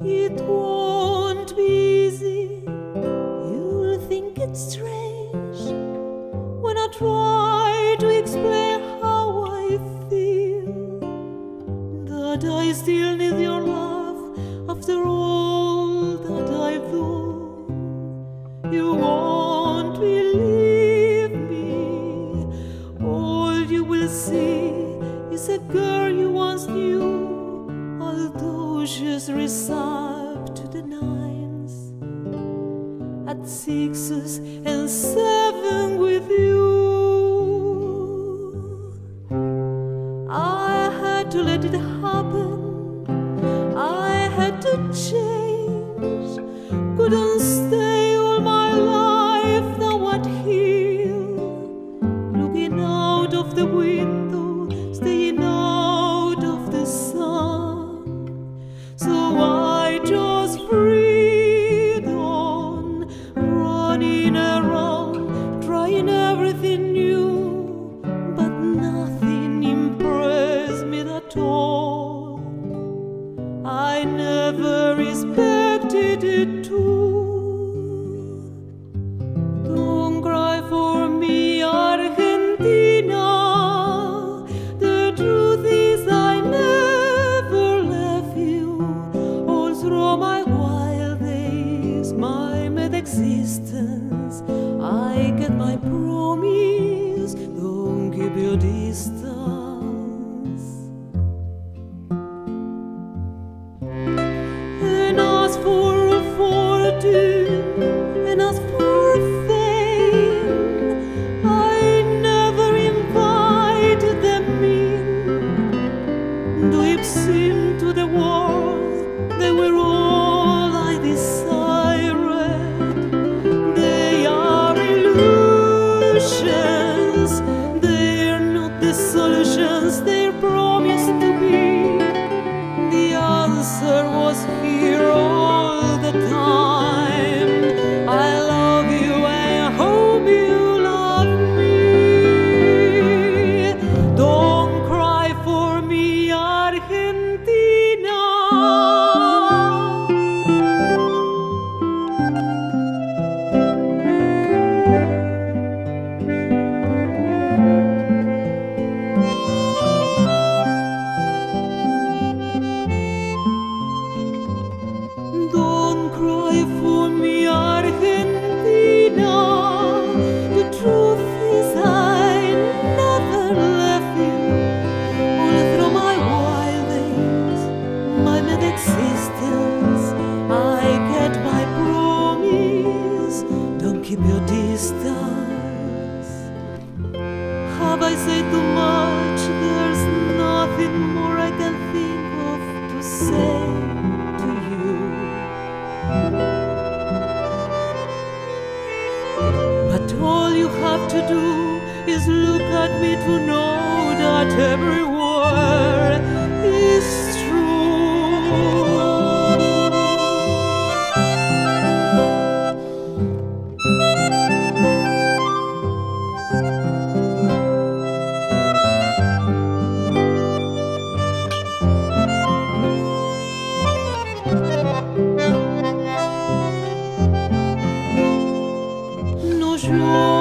It won't be easy. You'll think it's strange when I try to explain how I feel. That I still need your love after all that I've done. You won't believe me. All you will see is a girl you once knew. Just race up to the nines at sixes and seven with you. I had to let it happen. I had to change. Couldn't break at my promise. Don't keep your distance. you have to do is look at me to know that every word is joie.